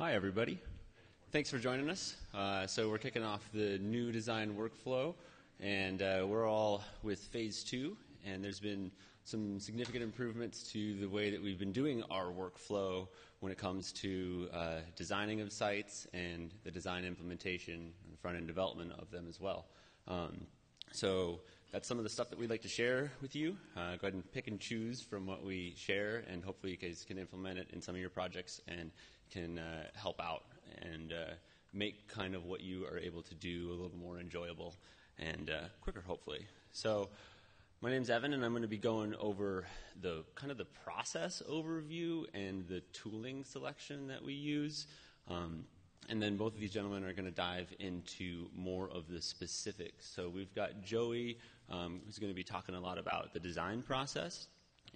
Hi, everybody. Thanks for joining us. Uh, so we're kicking off the new design workflow, and uh, we're all with phase two, and there's been some significant improvements to the way that we've been doing our workflow when it comes to uh, designing of sites and the design implementation and front end development of them as well. Um, so that's some of the stuff that we'd like to share with you. Uh, go ahead and pick and choose from what we share, and hopefully you guys can implement it in some of your projects and can uh, help out and uh, make kind of what you are able to do a little more enjoyable and uh, quicker, hopefully. So. My name's Evan, and I'm going to be going over the kind of the process overview and the tooling selection that we use. Um, and then both of these gentlemen are going to dive into more of the specifics. So we've got Joey, um, who's going to be talking a lot about the design process,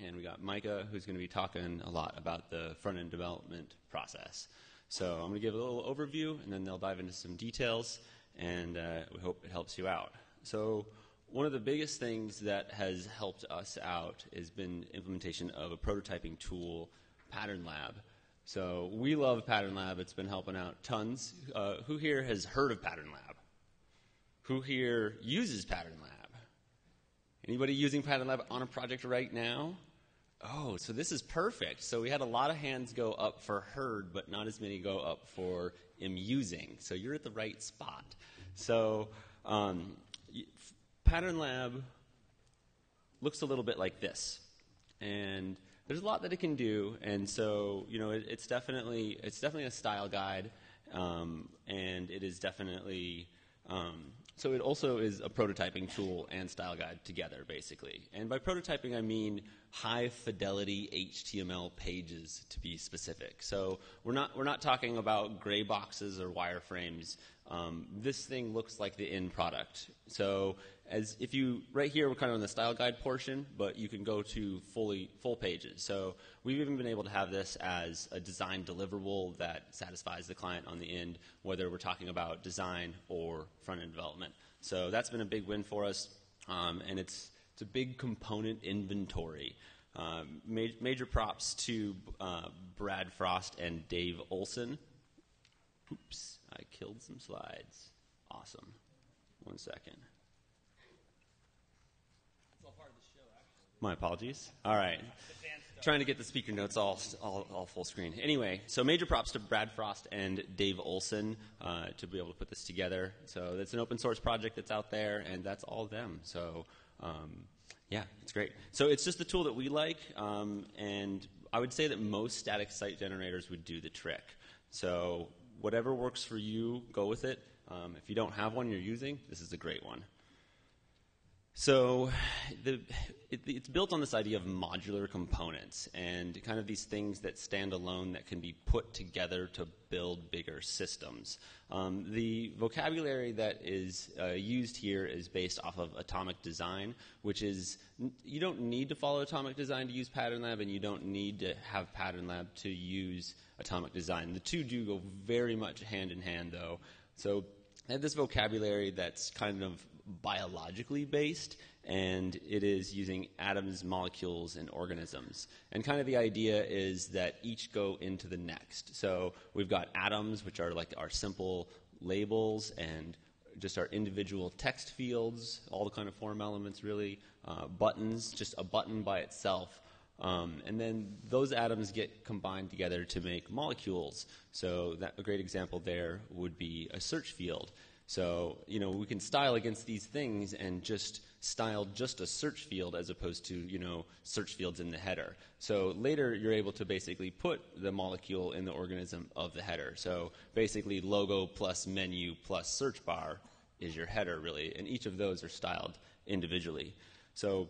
and we got Micah, who's going to be talking a lot about the front end development process. So I'm going to give a little overview, and then they'll dive into some details, and uh, we hope it helps you out. So one of the biggest things that has helped us out has been implementation of a prototyping tool, Pattern Lab. So we love Pattern Lab. It's been helping out tons. Uh, who here has heard of Pattern Lab? Who here uses Pattern Lab? Anybody using Pattern Lab on a project right now? Oh, so this is perfect. So we had a lot of hands go up for heard, but not as many go up for am using. So you're at the right spot. So um, Pattern Lab looks a little bit like this. And there's a lot that it can do, and so you know it, it's definitely it's definitely a style guide, um, and it is definitely um, so it also is a prototyping tool and style guide together, basically. And by prototyping, I mean high fidelity HTML pages to be specific. So we're not we're not talking about gray boxes or wireframes. Um, this thing looks like the end product. So as if you right here we're kind of in the style guide portion, but you can go to fully full pages. So we've even been able to have this as a design deliverable that satisfies the client on the end, whether we're talking about design or front end development. So that's been a big win for us, um, and it's it's a big component inventory. Um, ma- major props to uh, Brad Frost and Dave Olsen. Oops, I killed some slides. Awesome. One second. My apologies. All right. Trying to get the speaker notes all, all, all, full screen. Anyway, so major props to Brad Frost and Dave Olsen uh, to be able to put this together. So it's an open source project that's out there, and that's all them. So um, yeah, it's great. So it's just the tool that we like, um, and I would say that most static site generators would do the trick. So whatever works for you, go with it. Um, if you don't have one you're using, this is a great one. So the, it, it's built on this idea of modular components and kind of these things that stand alone that can be put together to build bigger systems. Um, the vocabulary that is uh, used here is based off of atomic design, which is you don't need to follow atomic design to use Pattern Lab, and you don't need to have Pattern Lab to use atomic design. The two do go very much hand in hand, though. So this vocabulary that's kind of biologically based, and it is using atoms, molecules, and organisms. And kind of the idea is that each go into the next. So we've got atoms, which are like our simple labels and just our individual text fields, all the kind of form elements, really. Uh, buttons, just a button by itself. Um, and then those atoms get combined together to make molecules. So that, a great example there would be a search field. So, you know, we can style against these things and just style just a search field as opposed to, you know, search fields in the header. So later you're able to basically put the molecule in the organism of the header. So basically logo plus menu plus search bar is your header really, and each of those are styled individually. So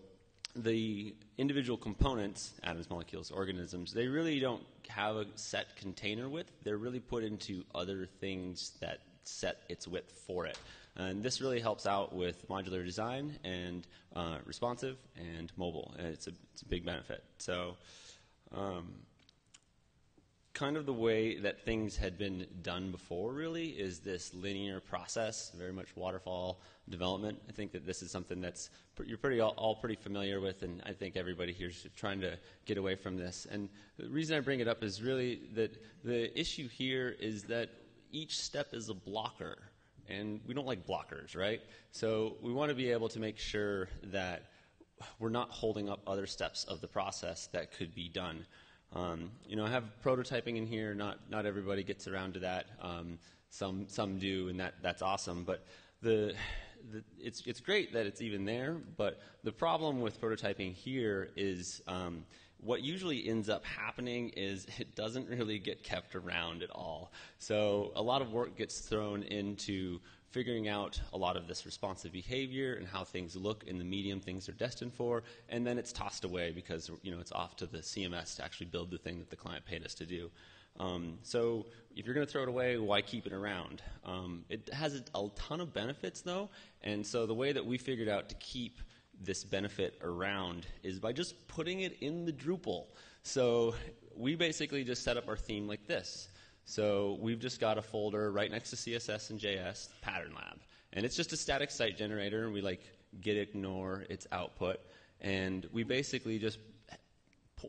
the individual components, atoms, molecules, organisms, they really don't have a set container width. They're really put into other things that set its width for it. And this really helps out with modular design and uh, responsive and mobile. And it's a, it's a big benefit. So, um, kind of the way that things had been done before, really, is this linear process, very much waterfall development. I think that this is something that's you're pretty all, all, pretty familiar with, and I think everybody here is trying to get away from this. And the reason I bring it up is really that the issue here is that each step is a blocker, and we don't like blockers, right? So we want to be able to make sure that we're not holding up other steps of the process that could be done. Um, you know, I have prototyping in here. Not not everybody gets around to that. Um, some some do, and that that's awesome. But the, the, it's it's great that it's even there. But the problem with prototyping here is um, what usually ends up happening is it doesn't really get kept around at all. So a lot of work gets thrown into figuring out a lot of this responsive behavior and how things look in the medium things are destined for, and then it's tossed away because you know it's off to the CMS to actually build the thing that the client paid us to do. Um, so if you're going to throw it away, why keep it around? Um, it has a, a ton of benefits though, and so the way that we figured out to keep this benefit around is by just putting it in the Drupal. So we basically just set up our theme like this. So we've just got a folder right next to CSS and JS, Pattern Lab. And it's just a static site generator, and we like git ignore its output. And we basically just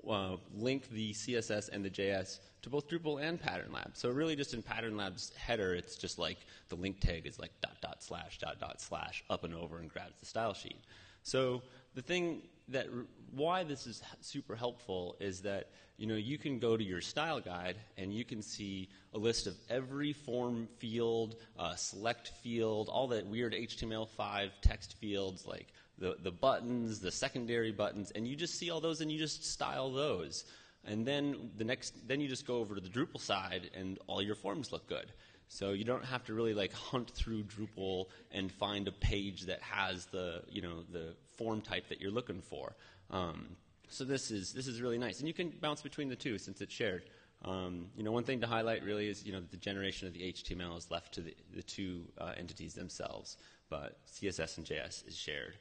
uh, link the CSS and the JS to both Drupal and Pattern Lab. So really just in Pattern Lab's header, it's just like the link tag is like dot dot slash dot dot slash up and over and grabs the style sheet. So the thing that why this is super helpful is that you know you can go to your style guide and you can see a list of every form field, uh, select field, all that weird HTML5 text fields like the, the buttons, the secondary buttons, and you just see all those and you just style those. And then the next, then you just go over to the Drupal side and all your forms look good. So you don't have to really like hunt through Drupal and find a page that has the you know the form type that you're looking for. Um, so this is this is really nice, and you can bounce between the two since it's shared. Um, you know, one thing to highlight really is you know the generation of the HTML is left to the, the two uh, entities themselves, but CSS and JS is shared.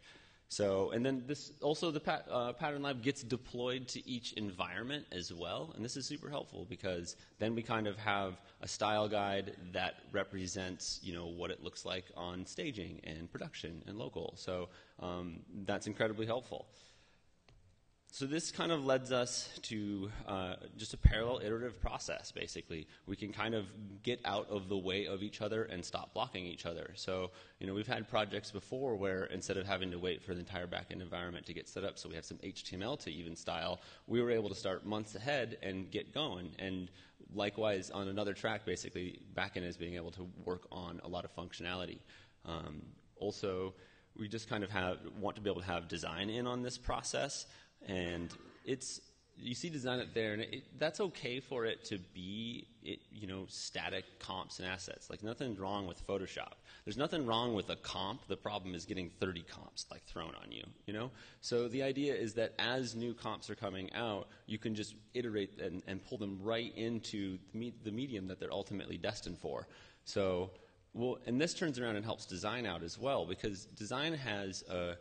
So, and then this also the uh, pattern lab gets deployed to each environment as well, and this is super helpful because then we kind of have a style guide that represents you know what it looks like on staging and production and local. So um, that's incredibly helpful. So this kind of leads us to uh, just a parallel iterative process, basically. We can kind of get out of the way of each other and stop blocking each other. So, you know, we've had projects before where instead of having to wait for the entire backend environment to get set up so we have some HTML to even style, we were able to start months ahead and get going. And likewise, on another track, basically, backend is being able to work on a lot of functionality. Um, also, we just kind of have want to be able to have design in on this process and it's you see design it there, and it, that's okay for it to be, it, you know, static comps and assets. Like nothing wrong with Photoshop. There's nothing wrong with a comp. The problem is getting 30 comps like thrown on you. You know. So the idea is that as new comps are coming out, you can just iterate and, and pull them right into the, me- the medium that they're ultimately destined for. So, well, and this turns around and helps design out as well because design has a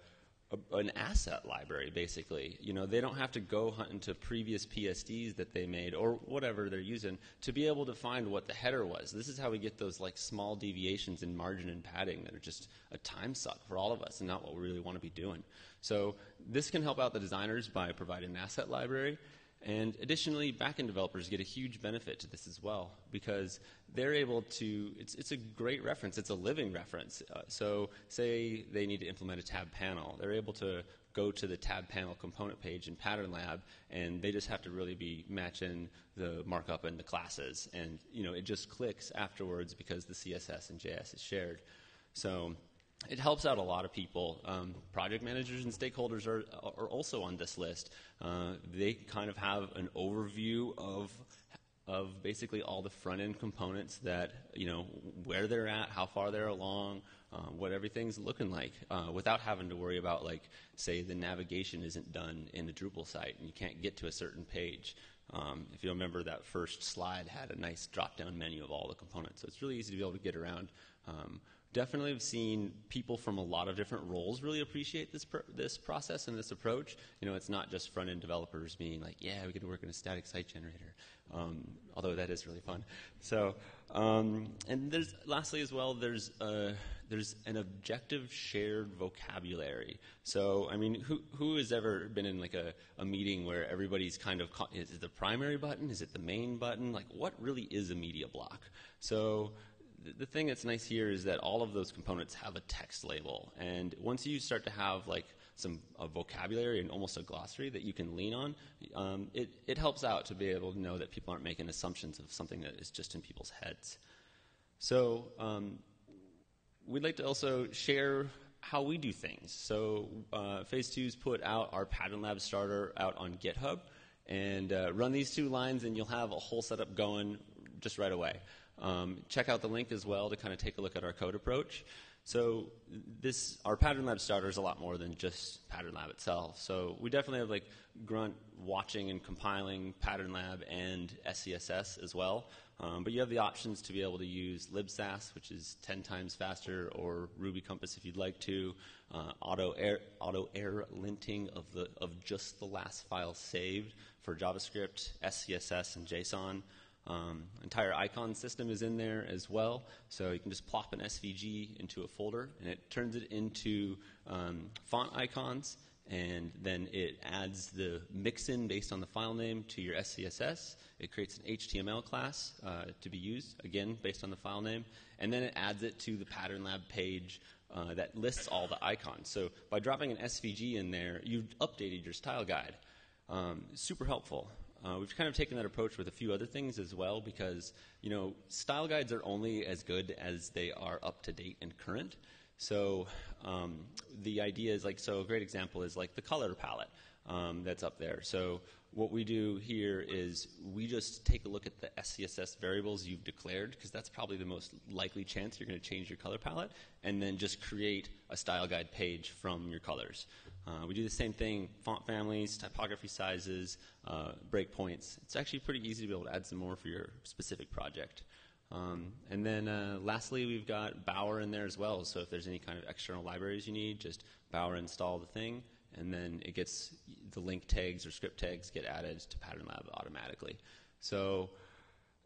a, an asset library, basically. You know, they don't have to go hunt into previous PSDs that they made or whatever they're using to be able to find what the header was. This is how we get those like small deviations in margin and padding that are just a time suck for all of us and not what we really want to be doing. So this can help out the designers by providing an asset library. And additionally, backend developers get a huge benefit to this as well because they're able to, it's, it's a great reference, it's a living reference. Uh, so, say they need to implement a tab panel, they're able to go to the tab panel component page in Pattern Lab, and they just have to really be matching the markup and the classes. And, you know, it just clicks afterwards because the CSS and JS is shared. So, it helps out a lot of people. Um, project managers and stakeholders are, are also on this list. Uh, they kind of have an overview of of basically all the front end components that you know where they're at, how far they're along, uh, what everything's looking like, uh, without having to worry about like say the navigation isn't done in the Drupal site and you can't get to a certain page. Um, if you remember, that first slide had a nice drop down menu of all the components, so it's really easy to be able to get around. Um, definitely have seen people from a lot of different roles really appreciate this this process and this approach. You know, it's not just front end developers being like, yeah, we can work in a static site generator, um, although that is really fun. So, um, and there's lastly as well, there's uh, there's an objective shared vocabulary. So, I mean, who who has ever been in like a, a meeting where everybody's kind of is it the primary button? Is it the main button? Like, what really is a media block? So the thing that's nice here is that all of those components have a text label, and once you start to have like some vocabulary and almost a glossary that you can lean on, um, it, it helps out to be able to know that people aren't making assumptions of something that is just in people's heads. So um, we'd like to also share how we do things. So uh, Phase Two's put out our Pattern Lab starter out on GitHub, and uh, run these two lines, and you'll have a whole setup going just right away. Um, check out the link as well to kind of take a look at our code approach. So this, our Pattern Lab starter is a lot more than just Pattern Lab itself. So we definitely have like Grunt watching and compiling Pattern Lab and SCSS as well. Um, but you have the options to be able to use libsass, which is 10 times faster, or Ruby Compass if you'd like to. Uh, auto air auto air linting of the of just the last file saved for JavaScript, SCSS, and JSON. Um, entire icon system is in there as well, so you can just plop an SVG into a folder, and it turns it into um, font icons, and then it adds the mixin based on the file name to your SCSS. It creates an HTML class uh, to be used, again, based on the file name, and then it adds it to the Pattern Lab page uh, that lists all the icons. So by dropping an SVG in there, you've updated your style guide. Um, super helpful. Uh, we've kind of taken that approach with a few other things as well because, you know, style guides are only as good as they are up to date and current. So um, the idea is like, so a great example is like the color palette um, that's up there. So what we do here is we just take a look at the SCSS variables you've declared, because that's probably the most likely chance you're going to change your color palette, and then just create a style guide page from your colors. Uh, we do the same thing, font families, typography sizes, uh, breakpoints. It's actually pretty easy to be able to add some more for your specific project. Um, and then uh, lastly, we've got Bower in there as well. So if there's any kind of external libraries you need, just Bower install the thing, and then it gets the link tags or script tags get added to Pattern Lab automatically. So,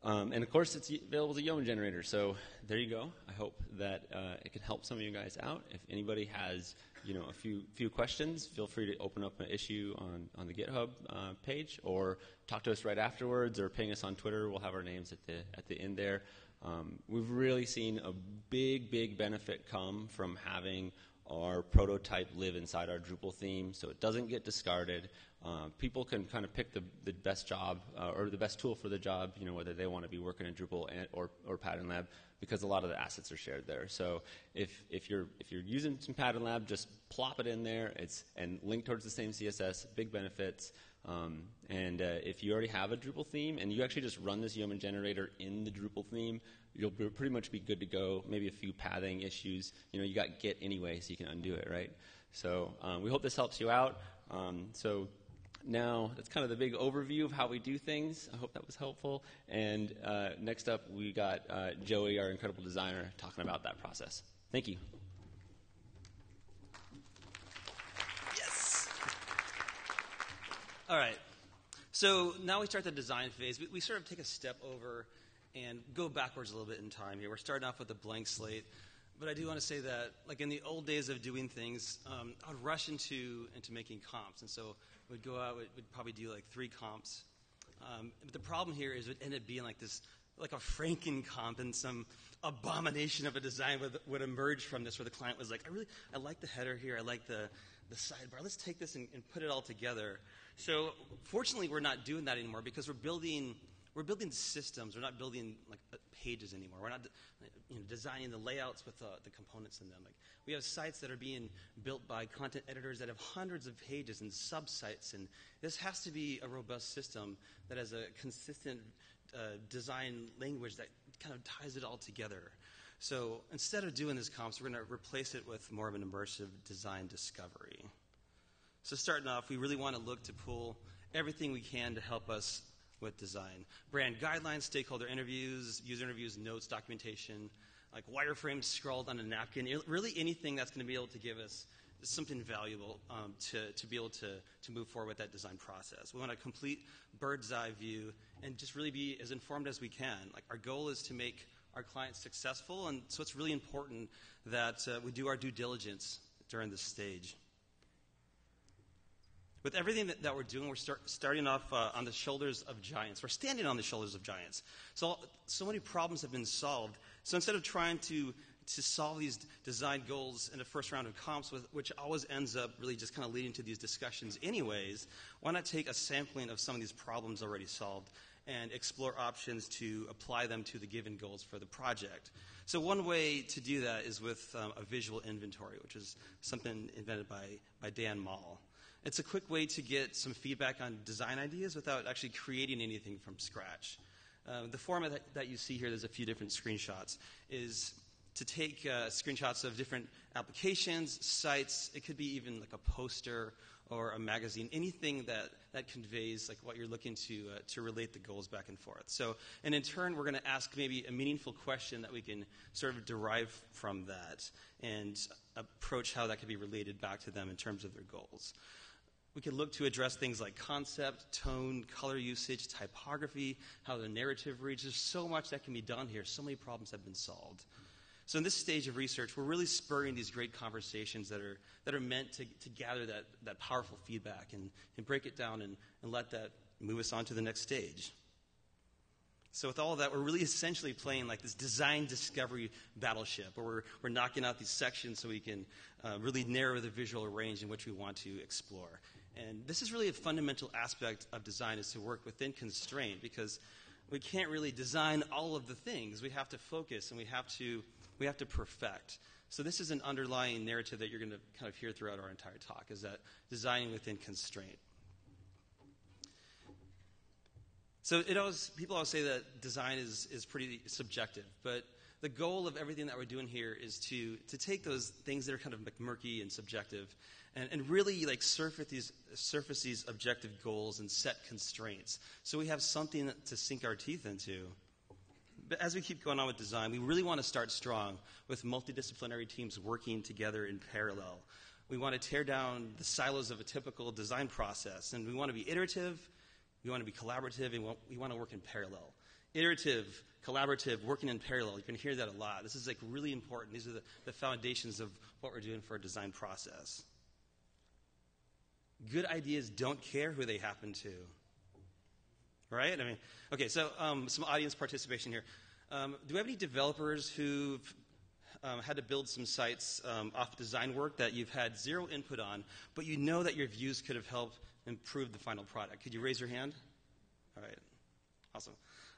um, and of course, it's available as a Yeoman generator. So there you go. I hope that uh, it can help some of you guys out. If anybody has you know a few few questions, feel free to open up an issue on on the GitHub uh, page, or talk to us right afterwards, or ping us on Twitter. We'll have our names at the at the end there. Um, we've really seen a big big benefit come from having our prototype live inside our Drupal theme, so it doesn't get discarded. Uh, people can kind of pick the, the best job uh, or the best tool for the job, you know, whether they want to be working in Drupal and, or, or Pattern Lab, because a lot of the assets are shared there. So if, if, you're, if you're using some Pattern Lab, just plop it in there it's, and link towards the same CSS, big benefits. Um, and uh, if you already have a Drupal theme and you actually just run this Yeoman generator in the Drupal theme, you'll pretty much be good to go. Maybe a few pathing issues. You know, you got Git anyway, so you can undo it, right? So um, we hope this helps you out. Um, so now that's kind of the big overview of how we do things. I hope that was helpful. And uh, next up, we got uh, Joey, our incredible designer, talking about that process. Thank you. Yes. All right. So now we start the design phase. We, we sort of take a step over and go backwards a little bit in time here. We're starting off with a blank slate. But I do want to say that, like in the old days of doing things, um, I would rush into into making comps, and so we'd go out, we'd, we'd probably do like three comps. Um, but the problem here is it ended up being like this, like a Franken comp, and some abomination of a design would, would emerge from this, where the client was like, "I really, I like the header here, I like the the sidebar. Let's take this and, and put it all together." So fortunately, we're not doing that anymore because we're building we're building systems. We're not building like uh, pages anymore. We're not you know, designing the layouts with uh, the components in them. Like we have sites that are being built by content editors that have hundreds of pages and subsites, and this has to be a robust system that has a consistent uh, design language that kind of ties it all together. So instead of doing this comps, we're going to replace it with more of an immersive design discovery. So starting off, we really want to look to pull everything we can to help us with design. Brand guidelines, stakeholder interviews, user interviews, notes, documentation. like wireframes scrawled on a napkin, really anything that's going to be able to give us something valuable um, to, to be able to, to move forward with that design process. We want a complete bird's eye view and just really be as informed as we can. Like our goal is to make our clients successful, and so it's really important that uh, we do our due diligence during this stage. With everything that, that we're doing, we're start, starting off uh, on the shoulders of giants. We're standing on the shoulders of giants. So, so many problems have been solved. So instead of trying to to solve these design goals in the first round of comps, with, which always ends up really just kind of leading to these discussions, anyways, why not take a sampling of some of these problems already solved and explore options to apply them to the given goals for the project? So, one way to do that is with um, a visual inventory, which is something invented by, by Dan Mall. It's a quick way to get some feedback on design ideas without actually creating anything from scratch. Uh, the format that, that, you see here, there's a few different screenshots, is to take uh, screenshots of different applications, sites. It could be even like a poster or a magazine, anything that, that conveys like what you're looking to, uh, to relate the goals back and forth. So, and in turn, we're going to ask maybe a meaningful question that we can sort of derive from that and approach how that could be related back to them in terms of their goals. We could look to address things like concept, tone, color usage, typography, how the narrative reads. There's so much that can be done here. So many problems have been solved. So, in this stage of research, we're really spurring these great conversations that are, that are meant to, to gather that, that powerful feedback and, and break it down and, and let that move us on to the next stage. So, with all of that, we're really essentially playing like this design discovery battleship where we're, we're knocking out these sections so we can uh, really narrow the visual range in which we want to explore. And this is really a fundamental aspect of design is to work within constraint because we can't really design all of the things. We have to focus and we have to we have to perfect. So this is an underlying narrative that you're going to kind of hear throughout our entire talk is that designing within constraint. So it always people always say that design is, is pretty subjective, but the goal of everything that we're doing here is to, to take those things that are kind of murky and subjective and, and really like surface these, surface these objective goals and set constraints. So we have something to sink our teeth into but as we keep going on with design, we really want to start strong with multidisciplinary teams working together in parallel. We want to tear down the silos of a typical design process, and we want to be iterative, we want to be collaborative, and we want to work in parallel. Iterative, collaborative, working in parallel. You can hear that a lot. This is like really important. These are the, the foundations of what we're doing for a design process. Good ideas don't care who they happen to right? I mean, okay, so um, some audience participation here. Um, do we have any developers who've um, had to build some sites um, off design work that you've had zero input on, but you know that your views could have helped improve the final product? Could you raise your hand? All right, awesome.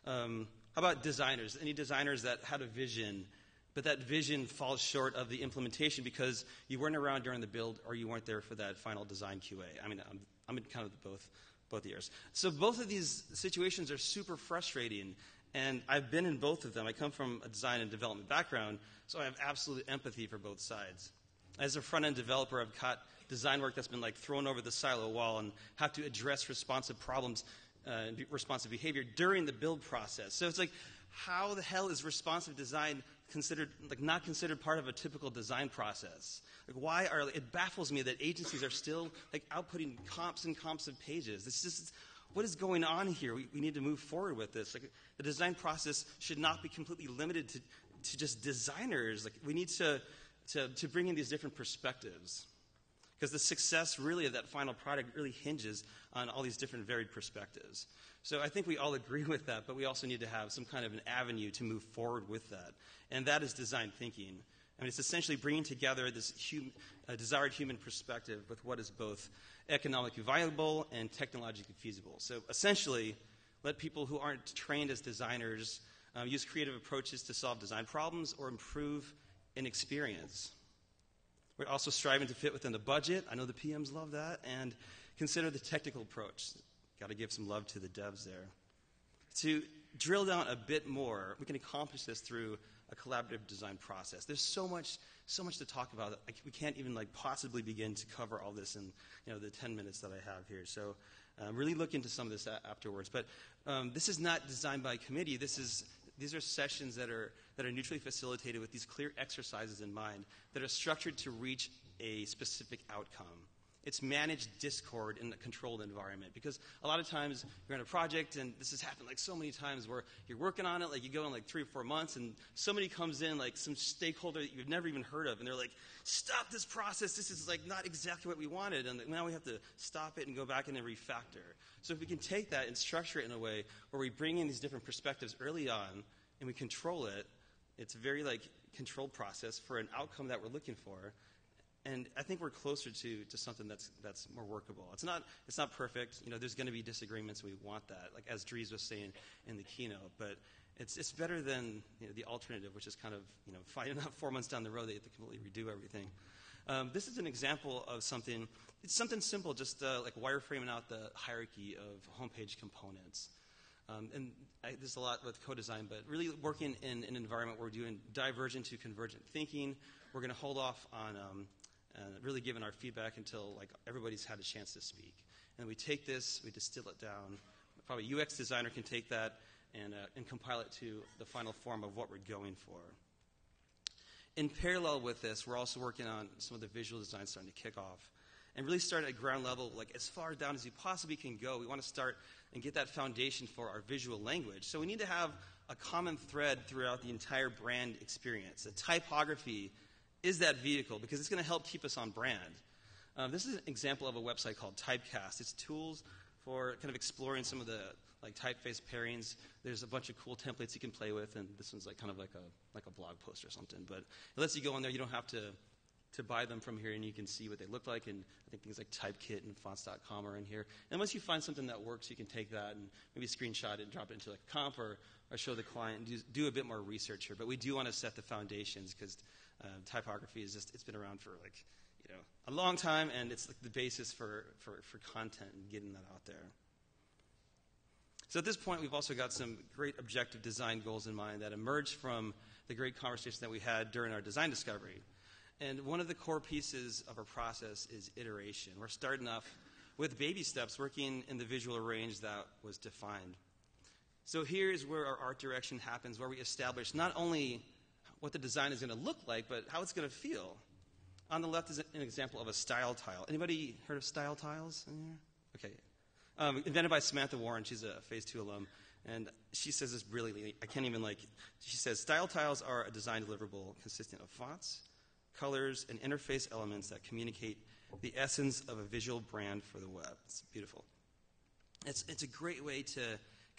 Um, how about designers? Any designers that had a vision, but that vision falls short of the implementation because you weren't around during the build or you weren't there for that final design QA? I mean, I'm, I'm in kind of both both years. So both of these situations are super frustrating, and I've been in both of them. I come from a design and development background, so I have absolute empathy for both sides. As a front end developer, I've caught design work that's been like thrown over the silo wall and have to address responsive problems uh, and responsive behavior during the build process. So it's like, how the hell is responsive design considered like not considered part of a typical design process? Like, why are it baffles me that agencies are still like outputting comps and comps of pages. This is what is going on here. We, we need to move forward with this. Like, the design process should not be completely limited to, to just designers. Like, we need to, to, to bring in these different perspectives. Because the success really of that final product really hinges on all these different varied perspectives. So I think we all agree with that, but we also need to have some kind of an avenue to move forward with that. And that is design thinking. I mean, it's essentially bringing together this hum, uh, desired human perspective with what is both economically viable and technologically feasible. So essentially, let people who aren't trained as designers um, use creative approaches to solve design problems or improve an experience. We're also striving to fit within the budget. I know the PMs love that. And consider the technical approach. Got to give some love to the devs there. To drill down a bit more, we can accomplish this through a collaborative design process. There's so much, so much to talk about. Like, we can't even like possibly begin to cover all this in you know the 10 minutes that I have here. So um, really look into some of this a- afterwards. But um, this is not designed by committee. This is These are sessions that are, that are neutrally facilitated with these clear exercises in mind that are structured to reach a specific outcome. It's managed discord in a controlled environment. Because a lot of times you're in a project and this has happened like so many times where you're working on it like you go in like three or four months and somebody comes in like some stakeholder that you've never even heard of and they're like stop this process. This is like not exactly what we wanted. And now we have to stop it and go back and refactor. So if we can take that and structure it in a way where we bring in these different perspectives early on and we control it it's a very like controlled process for an outcome that we're looking for and I think we're closer to, to something that's that's more workable. It's not it's not perfect. You know, there's going to be disagreements. We want that, like as Dries was saying in the keynote. But it's it's better than you know, the alternative, which is kind of you know finding out four months down the road they have to completely redo everything. Um, this is an example of something. It's something simple, just uh, like wireframing out the hierarchy of homepage components. Um, and I, there's a lot with co-design, but really working in, an environment where we're doing divergent to convergent thinking. We're going to hold off on um, and really given our feedback until like everybody's had a chance to speak. And we take this, we distill it down. Probably UX designer can take that and, uh, and compile it to the final form of what we're going for. In parallel with this, we're also working on some of the visual design starting to kick off. And really start at ground level, like as far down as you possibly can go. We want to start and get that foundation for our visual language. So we need to have a common thread throughout the entire brand experience. A typography is that vehicle because it's going to help keep us on brand. Um, this is an example of a website called Typecast. It's tools for kind of exploring some of the like typeface pairings. There's a bunch of cool templates you can play with, and this one's like kind of like a like a blog post or something. But it lets you go on there. You don't have to to buy them from here, and you can see what they look like. And I think things like Typekit and Fonts.com are in here. And once you find something that works, you can take that and maybe screenshot it and drop it into like a comp or, or show the client and do, do a bit more research here. But we do want to set the foundations because uh, typography is just, it's been around for like, you know, a long time, and it's like the basis for, for, for content and getting that out there. So at this point, we've also got some great objective design goals in mind that emerged from the great conversation that we had during our design discovery. And one of the core pieces of our process is iteration. We're starting off with baby steps, working in the visual range that was defined. So here is where our art direction happens, where we establish not only what the design is going to look like, but how it's going to feel. On the left is an example of a style tile. Anybody heard of style tiles? Okay. Um, invented by Samantha Warren. She's a Phase 2 alum. And she says this brilliantly. I can't even like. She says style tiles are a design deliverable consisting of fonts, colors, and interface elements that communicate the essence of a visual brand for the web. It's beautiful. It's, it's a great way to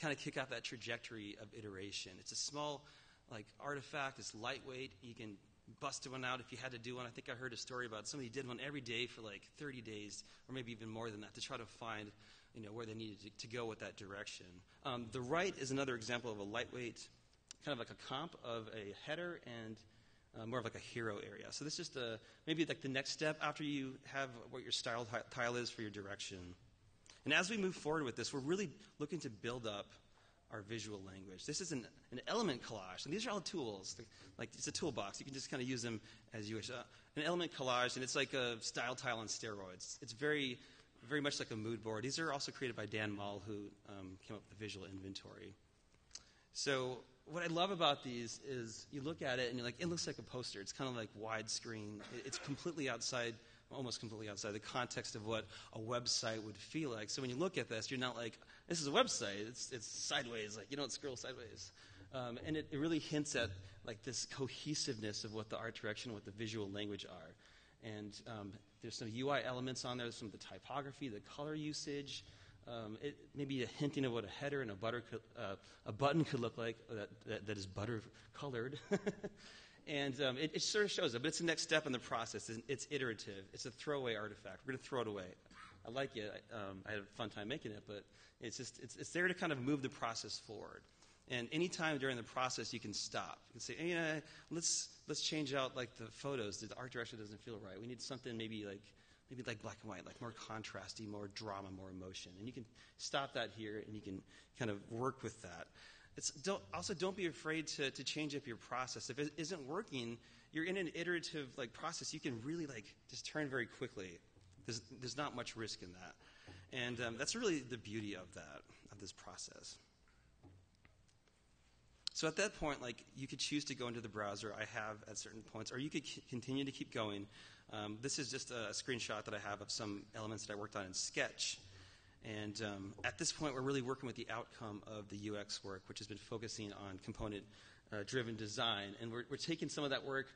kind of kick off that trajectory of iteration. It's a small like artifact. It's lightweight. You can bust one out if you had to do one. I think I heard a story about somebody did one every day for like 30 days, or maybe even more than that, to try to find you know where they needed to, to go with that direction. Um, the right is another example of a lightweight, kind of like a comp of a header and uh, more of like a hero area. So this is just a, maybe like the next step after you have what your style tile is for your direction. And as we move forward with this, we're really looking to build up our visual language. This is an, an element collage, and these are all tools. Like it's a toolbox. You can just kind of use them as you wish. Uh, an element collage, and it's like a style tile on steroids. It's very, very much like a mood board. These are also created by Dan Mall, who um, came up with the visual inventory. So what I love about these is you look at it and you're like, it looks like a poster. It's kind of like widescreen. It's completely outside almost completely outside the context of what a website would feel like. So when you look at this, you're not like, this is a website. It's, it's sideways, like you don't scroll sideways. Um, and it, it, really hints at like this cohesiveness of what the art direction, what the visual language are. And um, there's some UI elements on there, some of the typography, the color usage, um, it, maybe a hinting of what a header and a, butter uh, a button could look like that, that, that is butter colored. And um, it, it, sort of shows up, but it's the next step in the process. It's, it's iterative. It's a throwaway artifact. We're going to throw it away. I like it. I, um, I had a fun time making it, but it's just it's, it's there to kind of move the process forward. And anytime during the process, you can stop. You can say, hey, uh, let's let's change out like the photos. The art direction doesn't feel right. We need something maybe like maybe like black and white, like more contrasty, more drama, more emotion. And you can stop that here, and you can kind of work with that. Don't, also, don't be afraid to, to change up your process. If it isn't working, you're in an iterative like process. You can really like just turn very quickly. There's, there's not much risk in that, and um, that's really the beauty of that of this process. So at that point, like you could choose to go into the browser. I have at certain points, or you could c- continue to keep going. Um, this is just a screenshot that I have of some elements that I worked on in Sketch. And um, at this point, we're really working with the outcome of the UX work, which has been focusing on component uh, driven design. And we're, we're taking some of that work,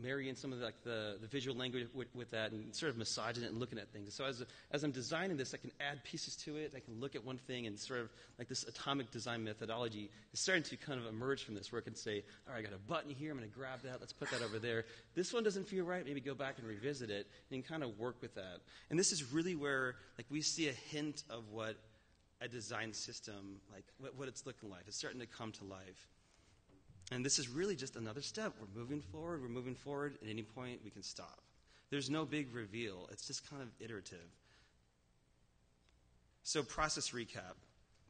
marrying some of the, like the, the visual language with, with, that and sort of massaging it and looking at things. So as, as I'm designing this, I can add pieces to it. I can look at one thing and sort of like this atomic design methodology is starting to kind of emerge from this where I can say, all right, I got a button here. I'm going to grab that. Let's put that over there. This one doesn't feel right. Maybe go back and revisit it and kind of work with that. And this is really where like we see a hint of what a design system, like what, what it's looking like. It's starting to come to life. And this is really just another step. We're moving forward, we're moving forward. At any point, we can stop. There's no big reveal, it's just kind of iterative. So, process recap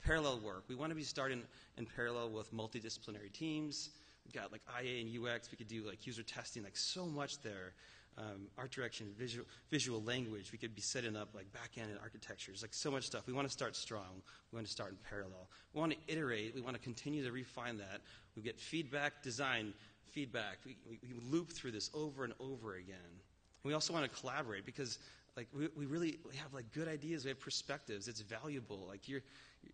parallel work. We want to be starting in parallel with multidisciplinary teams. We've got like IA and UX. We could do like user testing, like so much there um, art direction, visual, visual language. We could be setting up like back end and architectures, like so much stuff. We want to start strong. We want to start in parallel. We want to iterate. We want to continue to refine that. We get feedback, design, feedback. We, we, we loop through this over and over again. We also want to collaborate because like we, we really we have like good ideas. We have perspectives. It's valuable. Like you're,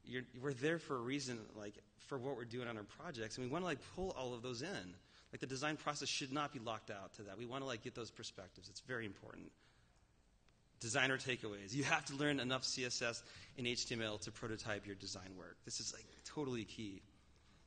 you're, we're there for a reason. Like for what we're doing on our projects, and we want to like pull all of those in. Like the design process should not be locked out to that. We want to like get those perspectives. It's very important. Designer takeaways. You have to learn enough CSS and HTML to prototype your design work. This is like totally key.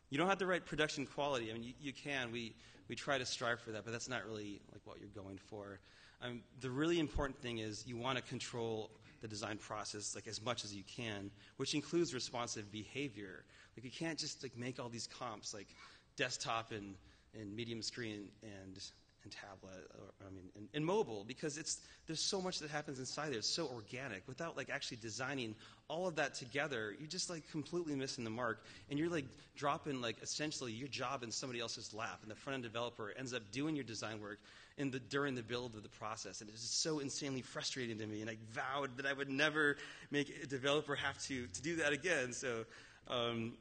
You don't have to write production quality. I mean, you, you can. We, we try to strive for that, but that's not really like what you're going for. Um, the really important thing is you want to control the design process like as much as you can, which includes responsive behavior. Like you can't just like make all these comps like desktop and and medium screen and and tablet, or, I mean, and, and, mobile, because it's there's so much that happens inside there. It's so organic. Without like actually designing all of that together, you're just like completely missing the mark, and you're like dropping like essentially your job in somebody else's lap, and the front end developer ends up doing your design work in the during the build of the process, and it's just so insanely frustrating to me. And I vowed that I would never make a developer have to to do that again. So. Um,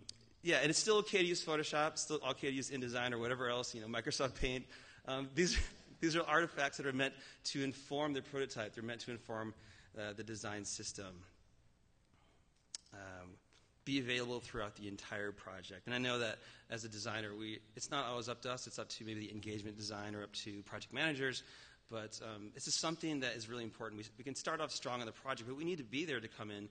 yeah, and it's still okay to use Photoshop, still okay to use InDesign or whatever else, you know, Microsoft Paint. Um, these, these are artifacts that are meant to inform the prototype. They're meant to inform uh, the design system. Um, be available throughout the entire project. And I know that as a designer, we, it's not always up to us. It's up to maybe the engagement designer, or up to project managers. But um, this is something that is really important. We, we can start off strong on the project, but we need to be there to come in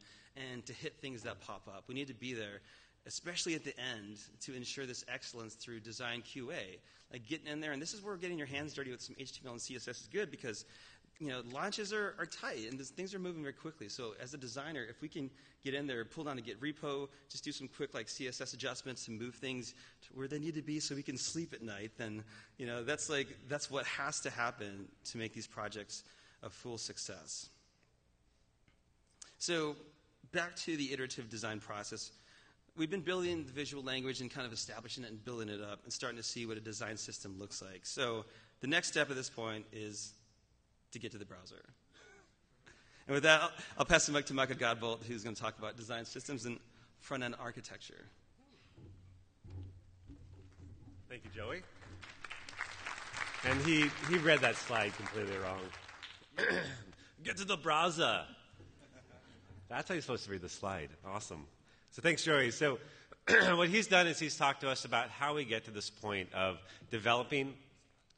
and to hit things that pop up. We need to be there especially at the end, to ensure this excellence through design QA. Like getting in there, and this is where getting your hands dirty with some HTML and CSS is good because you know launches are, are tight and this, things are moving very quickly. So as a designer, if we can get in there, pull down a Git repo, just do some quick like CSS adjustments to move things to where they need to be, so we can sleep at night, then you know that's like that's what has to happen to make these projects a full success. So back to the iterative design process we've been building the visual language and kind of establishing it and building it up and starting to see what a design system looks like. So the next step at this point is to get to the browser. And with that, I'll, I'll pass the mic to Micah Godbolt, who's going to talk about design systems and front end architecture. Thank you, Joey. And he, he read that slide completely wrong. Get to the browser. That's how you're supposed to read the slide. Awesome. So thanks, Joey. So what he's done is he's talked to us about how we get to this point of developing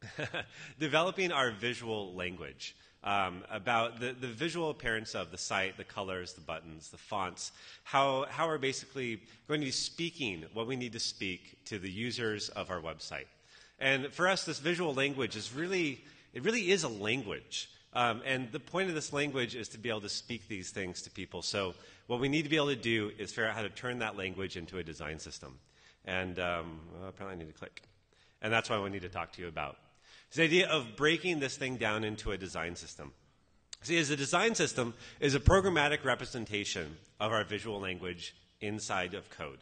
developing our visual language. Um, about the, the visual appearance of the site, the colors, the buttons, the fonts, how, how we're basically going to be speaking what we need to speak to the users of our website. And for us, this visual language is really, it really is a language. Um, and the point of this language is to be able to speak these things to people. So what we need to be able to do is figure out how to turn that language into a design system. And um, apparently I need to click. And that's what we need to talk to you about. It's the idea of breaking this thing down into a design system. See, as a design system is a programmatic representation of our visual language inside of code.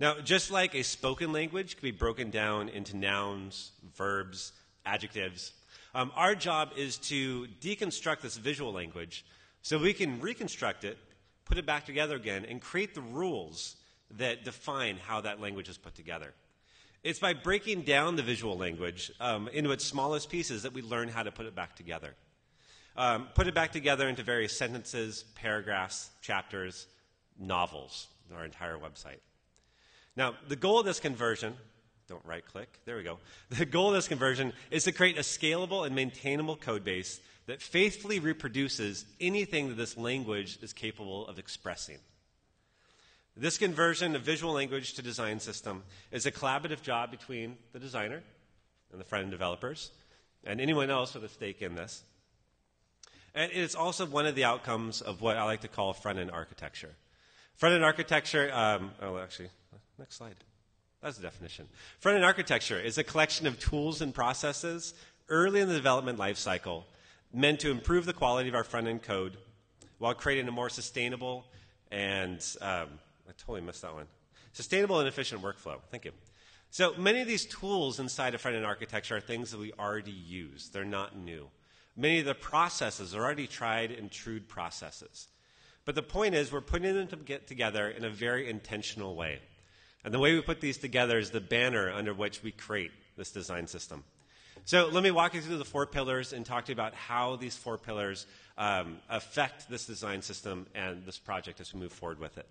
Now, just like a spoken language can be broken down into nouns, verbs, adjectives, um, our job is to deconstruct this visual language so we can reconstruct it put it back together again, and create the rules that define how that language is put together. It's by breaking down the visual language um, into its smallest pieces that we learn how to put it back together. Um, put it back together into various sentences, paragraphs, chapters, novels, our entire website. Now, the goal of this conversion, don't right click, there we go. The goal of this conversion is to create a scalable and maintainable code base that faithfully reproduces anything that this language is capable of expressing. This conversion of visual language to design system is a collaborative job between the designer and the front end developers and anyone else with a stake in this. And it's also one of the outcomes of what I like to call front end architecture. Front end architecture, um, oh, actually, next slide. That's the definition. Front end architecture is a collection of tools and processes early in the development lifecycle meant to improve the quality of our front end code while creating a more sustainable and um, I totally missed that one. Sustainable and efficient workflow. Thank you. So many of these tools inside of front end architecture are things that we already use. They're not new. Many of the processes are already tried and true processes. But the point is, we're putting them to get together in a very intentional way. And the way we put these together is the banner under which we create this design system. So let me walk you through the four pillars and talk to you about how these four pillars um, affect this design system and this project as we move forward with it.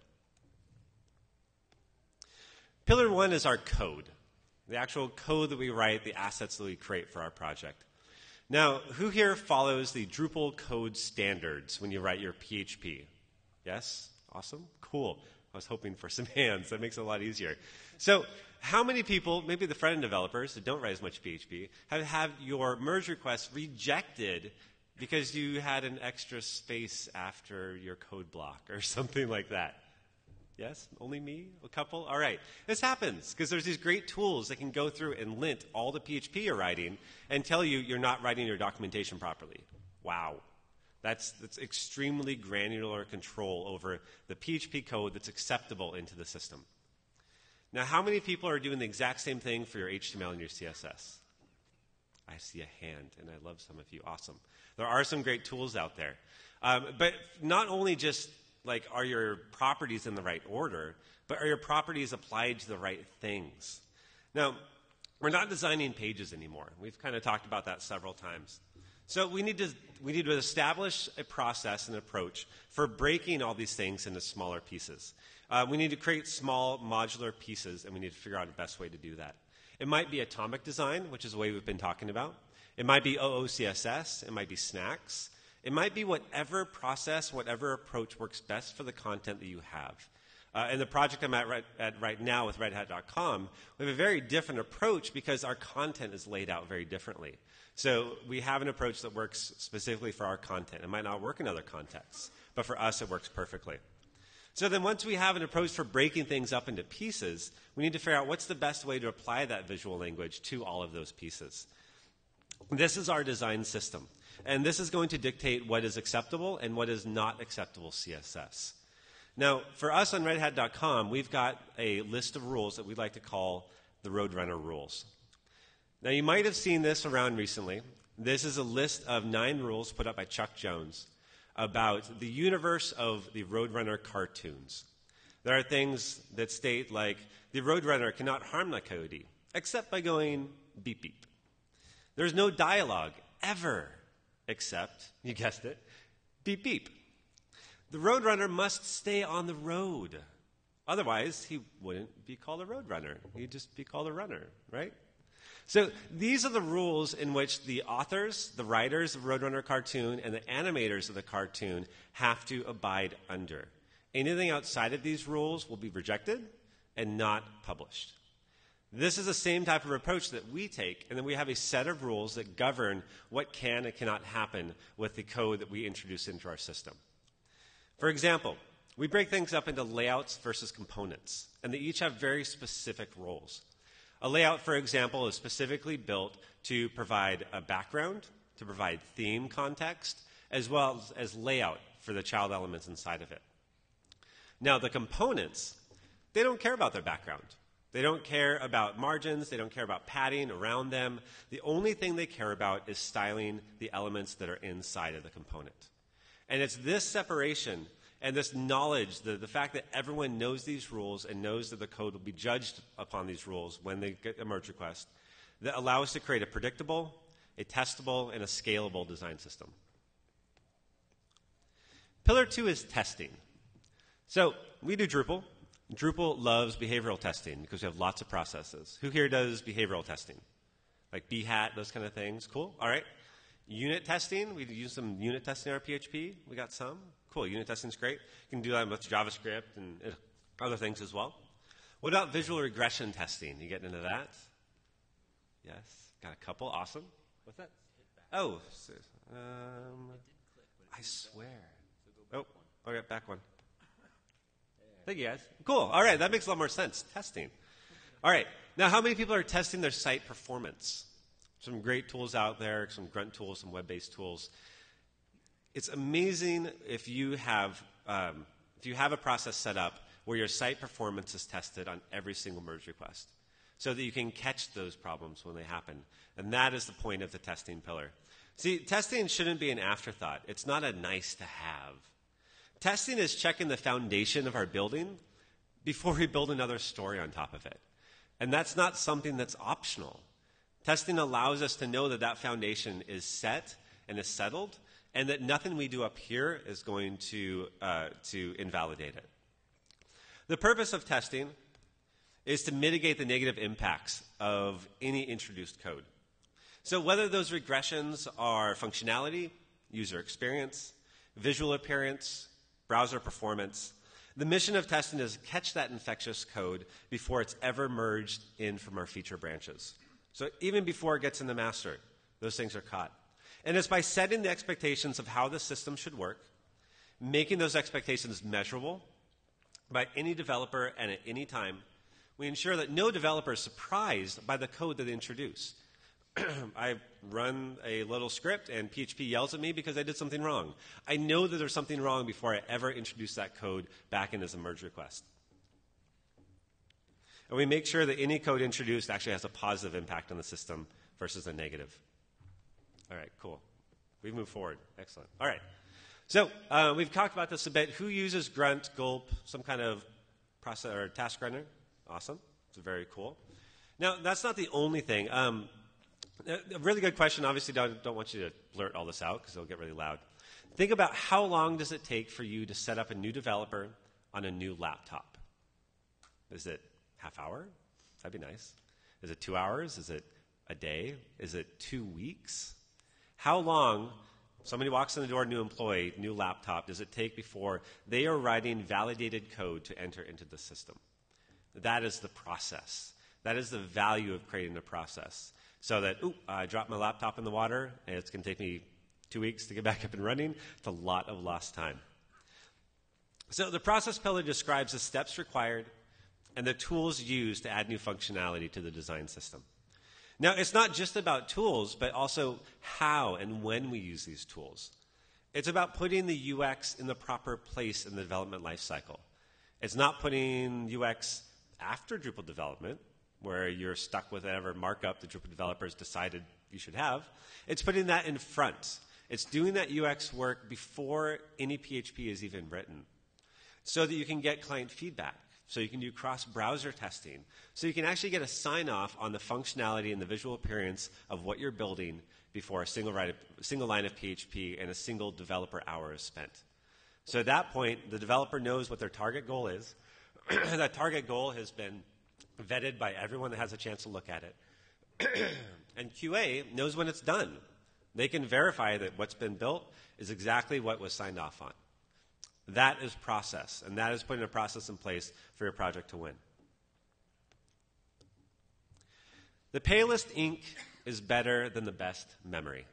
Pillar one is our code, the actual code that we write, the assets that we create for our project. Now, who here follows the Drupal code standards when you write your PHP? Yes? Awesome? Cool. I was hoping for some hands. That makes it a lot easier. So, how many people, maybe the front end developers that don't write as much PHP, have had your merge request rejected because you had an extra space after your code block or something like that? Yes? Only me? A couple? All right. This happens because there's these great tools that can go through and lint all the PHP you're writing and tell you you're not writing your documentation properly. Wow. That's, that's extremely granular control over the PHP code that's acceptable into the system. Now, how many people are doing the exact same thing for your HTML and your CSS? I see a hand, and I love some of you. Awesome. There are some great tools out there. Um, but not only just like are your properties in the right order, but are your properties applied to the right things? Now, we're not designing pages anymore. We've kind of talked about that several times. So we need to we need to establish a process and approach for breaking all these things into smaller pieces. Uh, we need to create small modular pieces, and we need to figure out the best way to do that. It might be atomic design, which is the way we've been talking about. It might be OOCSS. It might be SMACSS. It might be whatever process, whatever approach works best for the content that you have. Uh, and the project I'm at right, at right now with RedHat.com, we have a very different approach because our content is laid out very differently. So we have an approach that works specifically for our content. It might not work in other contexts, but for us, it works perfectly. So then, once we have an approach for breaking things up into pieces, we need to figure out what's the best way to apply that visual language to all of those pieces. This is our design system. And this is going to dictate what is acceptable and what is not acceptable CSS. Now, for us on redhat.com, we've got a list of rules that we like to call the Roadrunner rules. Now, you might have seen this around recently. This is a list of nine rules put up by Chuck Jones about the universe of the Roadrunner cartoons. There are things that state like the Roadrunner cannot harm the coyote except by going beep beep. There's no dialogue ever except, you guessed it, beep beep. The roadrunner must stay on the road. Otherwise, he wouldn't be called a roadrunner. He'd just be called a runner, right? So these are the rules in which the authors, the writers of Roadrunner cartoon, and the animators of the cartoon have to abide under. Anything outside of these rules will be rejected and not published. This is the same type of approach that we take, and then we have a set of rules that govern what can and cannot happen with the code that we introduce into our system. For example, we break things up into layouts versus components, and they each have very specific roles. A layout, for example, is specifically built to provide a background, to provide theme context, as well as, layout for the child elements inside of it. Now, the components, they don't care about their background. They don't care about margins, they don't care about padding around them. The only thing they care about is styling the elements that are inside of the component. And it's this separation And this knowledge, the, the fact that everyone knows these rules and knows that the code will be judged upon these rules when they get a merge request, that allow us to create a predictable, a testable, and a scalable design system. Pillar two is testing. So we do Drupal. Drupal loves behavioral testing because we have lots of processes. Who here does behavioral testing? Like Behat, those kind of things? Cool. All right. Unit testing, we use some unit testing in our PHP. We got some. Cool. Unit testing is great. You can do that with JavaScript and other things as well. What about visual regression testing? You getting into that? Yes. Got a couple. Awesome. What's that? Oh, um, I swear. Oh, okay, back one. Thank you, guys. Cool. All right, that makes a lot more sense. Testing. All right. Now, how many people are testing their site performance? Some great tools out there, some grunt tools, some web-based tools. It's amazing if you have um, if you have a process set up where your site performance is tested on every single merge request, so that you can catch those problems when they happen. And that is the point of the testing pillar. See, testing shouldn't be an afterthought. It's not a nice to have. Testing is checking the foundation of our building before we build another story on top of it. And that's not something that's optional. Testing allows us to know that that foundation is set and is settled, and that nothing we do up here is going to, uh, to invalidate it. The purpose of testing is to mitigate the negative impacts of any introduced code. So, whether those regressions are functionality, user experience, visual appearance, browser performance, the mission of testing is to catch that infectious code before it's ever merged in from our feature branches. So even before it gets in the master, those things are caught. And it's by setting the expectations of how the system should work, making those expectations measurable by any developer and at any time, we ensure that no developer is surprised by the code that they introduce. I run a little script and PHP yells at me because I did something wrong. I know that there's something wrong before I ever introduce that code back in as a merge request. And we make sure that any code introduced actually has a positive impact on the system versus a negative. All right, cool. We've moved forward. Excellent. All right. So uh, we've talked about this a bit. Who uses Grunt, Gulp, some kind of process or task runner? Awesome. It's very cool. Now, that's not the only thing. Um, a really good question. Obviously, don't, don't want you to blurt all this out because it'll get really loud. Think about how long does it take for you to set up a new developer on a new laptop? Is it half hour? That'd be nice. Is it two hours? Is it a day? Is it two weeks? How long, somebody walks in the door, new employee, new laptop, does it take before they are writing validated code to enter into the system? That is the process. That is the value of creating a process so that, ooh, I dropped my laptop in the water and it's going to take me two weeks to get back up and running. It's a lot of lost time. So the process pillar describes the steps required and the tools used to add new functionality to the design system. Now, it's not just about tools, but also how and when we use these tools. It's about putting the UX in the proper place in the development lifecycle. It's not putting UX after Drupal development, where you're stuck with whatever markup the Drupal developers decided you should have. It's putting that in front. It's doing that UX work before any PHP is even written so that you can get client feedback. So you can do cross browser testing. So you can actually get a sign off on the functionality and the visual appearance of what you're building before a single, single line of PHP and a single developer hour is spent. So at that point, the developer knows what their target goal is. that target goal has been vetted by everyone that has a chance to look at it. and QA knows when it's done. They can verify that what's been built is exactly what was signed off on. That is process, and that is putting a process in place for your project to win. The palest ink is better than the best memory.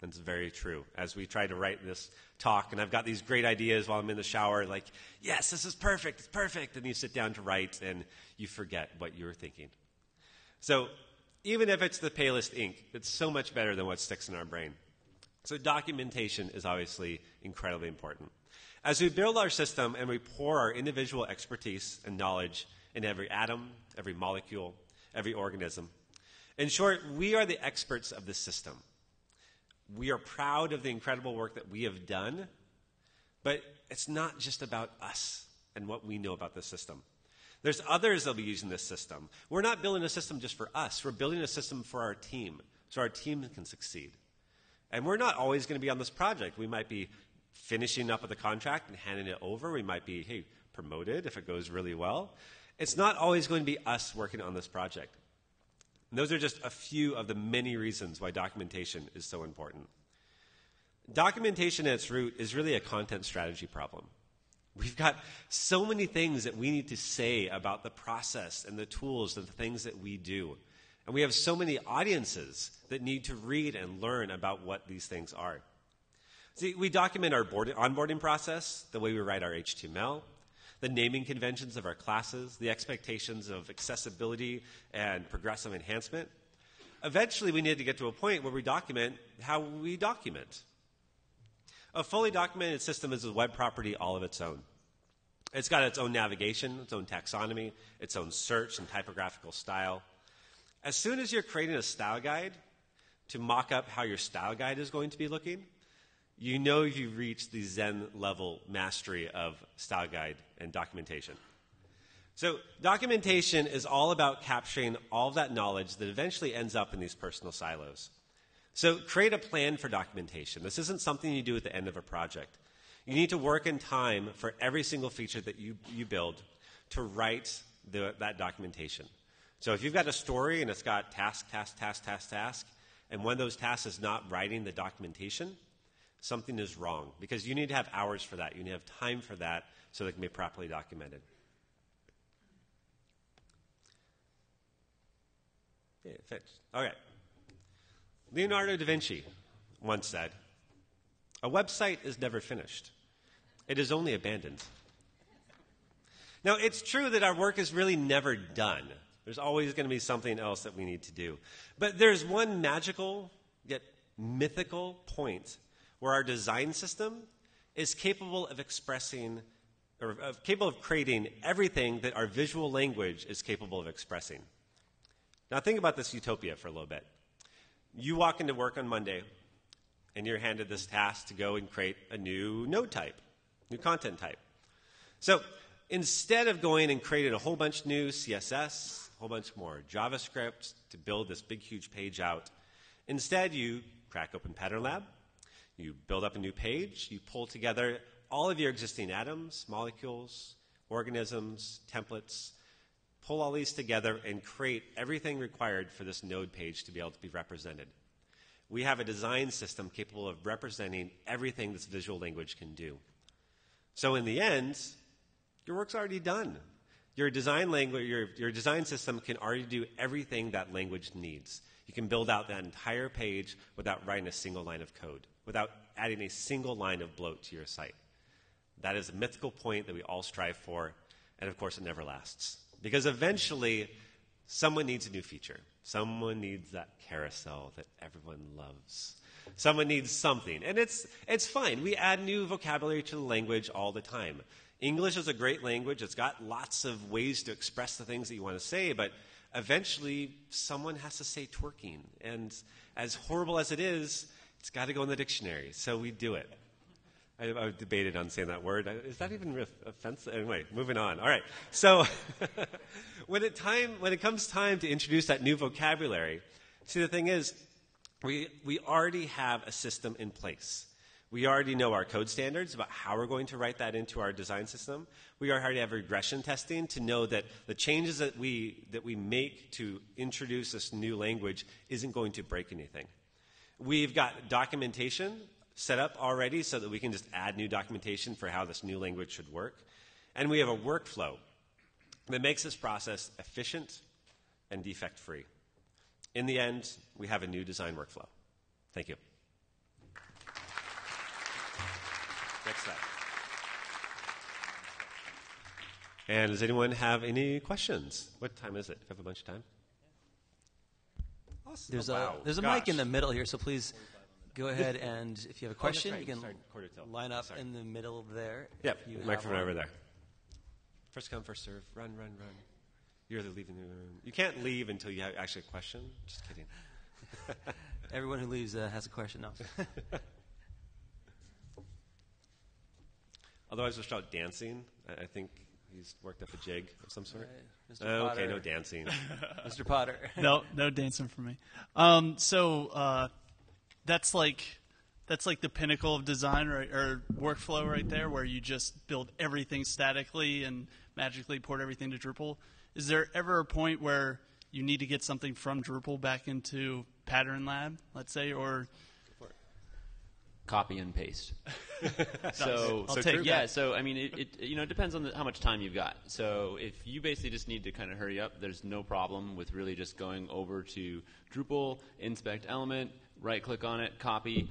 That's very true. As we try to write this talk, and I've got these great ideas while I'm in the shower, like, yes, this is perfect, it's perfect. And you sit down to write, and you forget what you were thinking. So, even if it's the palest ink, it's so much better than what sticks in our brain. So, documentation is obviously incredibly important. As we build our system and we pour our individual expertise and knowledge in every atom, every molecule, every organism, in short, we are the experts of the system. We are proud of the incredible work that we have done, But it's not just about us and what we know about the system. There's others that'll be using this system. We're not building a system just for us, we're building a system for our team so our team can succeed. And we're not always going to be on this project. We might be finishing up with the contract and handing it over. We might be, hey, promoted if it goes really well. It's not always going to be us working on this project. And those are just a few of the many reasons why documentation is so important. Documentation at its root is really a content strategy problem. We've got so many things that we need to say about the process and the tools and the things that we do. And we have so many audiences that need to read and learn about what these things are. See, we document our board, onboarding process, the way we write our HTML, the naming conventions of our classes, the expectations of accessibility and progressive enhancement. Eventually, we need to get to a point where we document how we document. A fully documented system is a web property all of its own. It's got its own navigation, its own taxonomy, its own search and typographical style. As soon as you're creating a style guide to mock up how your style guide is going to be looking, you know you've reached the Zen level mastery of style guide and documentation. So, documentation is all about capturing all that knowledge that eventually ends up in these personal silos. So, create a plan for documentation. This isn't something you do at the end of a project. You need to work in time for every single feature that you, you build to write the, that documentation. So if you've got a story and it's got task, task, task, task, task, and one of those tasks is not writing the documentation, something is wrong because you need to have hours for that. You need to have time for that so that it can be properly documented. Yeah, fixed. Okay. Leonardo da Vinci once said, A website is never finished, it is only abandoned. Now, it's true that our work is really never done. There's always going to be something else that we need to do. But there's one magical, yet mythical point where our design system is capable of expressing or of, capable of creating everything that our visual language is capable of expressing. Now, think about this utopia for a little bit. You walk into work on Monday, and you're handed this task to go and create a new node type, new content type. So, instead of going and creating a whole bunch new CSS, a whole bunch more JavaScript to build this big, huge page out. Instead, you crack open Pattern Lab, you build up a new page, you pull together all of your existing atoms, molecules, organisms, templates, pull all these together and create everything required for this node page to be able to be represented. We have a design system capable of representing everything this visual language can do. So in the end, your work's already done. Your design language, your, your design system can already do everything that language needs. You can build out that entire page without writing a single line of code, without adding a single line of bloat to your site. That is a mythical point that we all strive for, and of course, it never lasts. Because eventually, someone needs a new feature. Someone needs that carousel that everyone loves. Someone needs something. And it's, it's fine. We add new vocabulary to the language all the time. English is a great language. It's got lots of ways to express the things that you want to say, but eventually someone has to say twerking. And as horrible as it is, it's got to go in the dictionary. So we do it. I, I debated on saying that word. Is that even offensive? Anyway, moving on. All right. So when, it time, when it comes time to introduce that new vocabulary, see, the thing is, we, we already have a system in place. We already know our code standards about how we're going to write that into our design system. We already have regression testing to know that the changes that we, that we make to introduce this new language isn't going to break anything. We've got documentation set up already so that we can just add new documentation for how this new language should work. And we have a workflow that makes this process efficient and defect free. In the end, we have a new design workflow. Thank you. Next slide. And does anyone have any questions? What time is it? Do you have a bunch of time? Awesome. There's, oh, wow. a, there's a mic in the middle here, so please go ahead and if you have a oh, question, oh, right. you can Sorry, line up Sorry. in the middle there. Yep, microphone over there. First come, first serve. Run, run, run. You're the leaving the room. You can't leave until you have actually a question. Just kidding. Everyone who leaves uh, has a question now. Otherwise, we'll start dancing. I, I think he's worked up a jig of some sort. Right. Mr. Oh, okay, no dancing. Mr. Potter. no, no dancing for me. Um, so uh, that's like that's like the pinnacle of design right, or workflow right there, where you just build everything statically and magically port everything to Drupal. Is there ever a point where you need to get something from Drupal back into Pattern Lab, let's say, or copy and paste. so, so take yeah. So I mean, it, it you know it depends on the, how much time you've got. So if you basically just need to kind of hurry up, there's no problem with really just going over to Drupal, inspect element, right click on it, copy,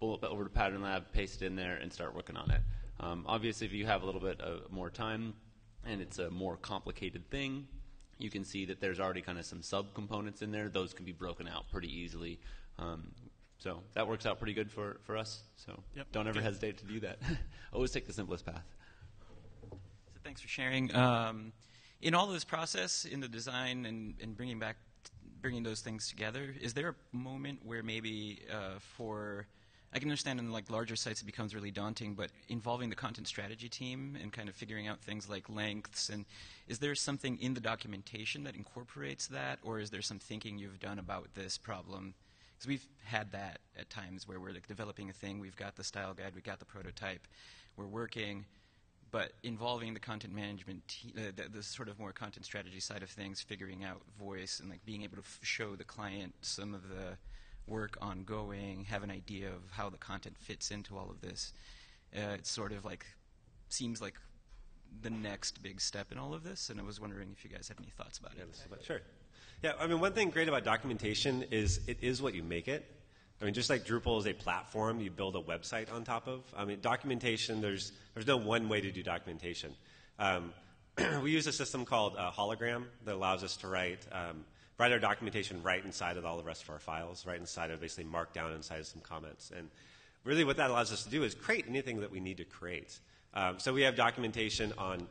pull it over to Pattern Lab, paste it in there, and start working on it. Um, obviously, if you have a little bit of more time and it's a more complicated thing, you can see that there's already kind of some subcomponents in there. Those can be broken out pretty easily. Um, so that works out pretty good for, for us. So Yep. don't ever hesitate to do that. Always take the simplest path. So thanks for sharing. Um, in all of this process, in the design and, and bringing back, bringing those things together, is there a moment where maybe uh, for, I can understand in like larger sites it becomes really daunting, but involving the content strategy team and kind of figuring out things like lengths and is there something in the documentation that incorporates that, or is there some thinking you've done about this problem? Because we've had that at times where we're like developing a thing, we've got the style guide, we've got the prototype, we're working, but involving the content management, te- uh, the, the sort of more content strategy side of things, figuring out voice and like being able to f- show the client some of the work ongoing, have an idea of how the content fits into all of this. Uh, it's sort of like seems like the next big step in all of this, and I was wondering if you guys had any thoughts about Yeah, it. sure. Yeah, I mean, one thing great about documentation is it is what you make it. I mean, just like Drupal is a platform you build a website on top of. I mean, documentation, there's, there's no one way to do documentation. Um, we use a system called uh, Hologram that allows us to write, um, write our documentation right inside of all the rest of our files, right inside of basically Markdown, inside of some comments. And really what that allows us to do is create anything that we need to create. Um, so we have documentation on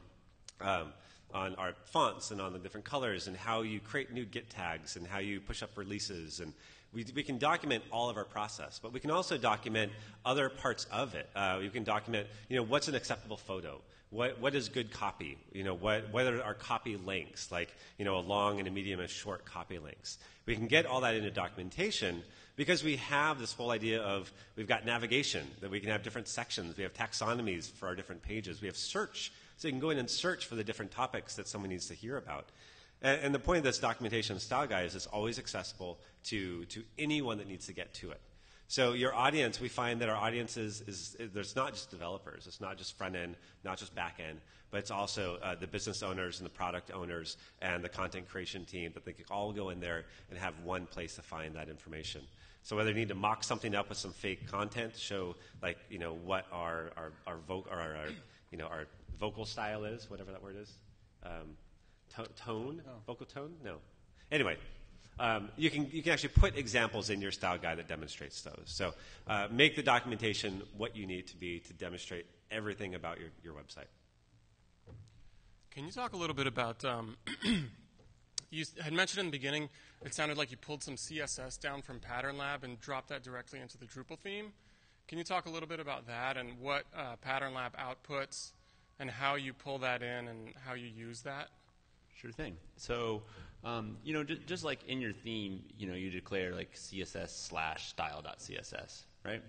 um, on our fonts and on the different colors and how you create new Git tags and how you push up releases. And we, we can document all of our process, but we can also document other parts of it. Uh, you can document, you know, what's an acceptable photo? What, what is good copy? You know, what, what are our copy lengths, like, you know, a long and a medium and short copy lengths? We can get all that into documentation because we have this whole idea of we've got navigation, that we can have different sections, we have taxonomies for our different pages, we have search, so you can go in and search for the different topics that someone needs to hear about. And, and the point of this documentation style guide is it's always accessible to, to anyone that needs to get to it. So your audience, we find that our audience is, is, there's not just developers, it's not just front end, not just back end, but it's also uh, the business owners and the product owners and the content creation team that they can all go in there and have one place to find that information. So whether you need to mock something up with some fake content to show like you know what our our our, vo- or our, our you know our vocal style is, whatever that word is, um, to- tone, vocal tone, no. Anyway, um, you can you can actually put examples in your style guide that demonstrates those. So uh, make the documentation what you need to be to demonstrate everything about your, your website. Can you talk a little bit about? Um, you had mentioned in the beginning, it sounded like you pulled some CSS down from Pattern Lab and dropped that directly into the Drupal theme. Can you talk a little bit about that and what uh, Pattern Lab outputs and how you pull that in and how you use that? Sure thing. So, um, you know, j- just like in your theme, you know, you declare like CSS slash style.css, right?